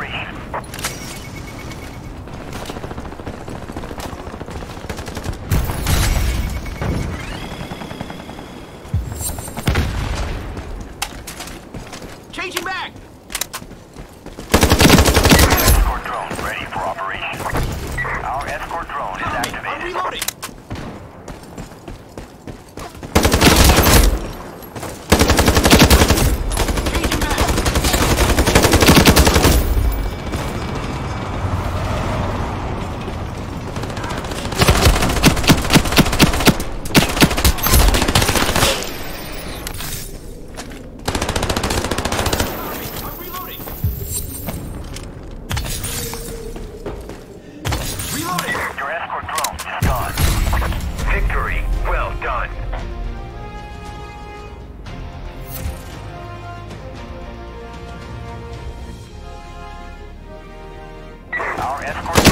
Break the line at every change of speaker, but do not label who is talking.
three. Changing back! Escort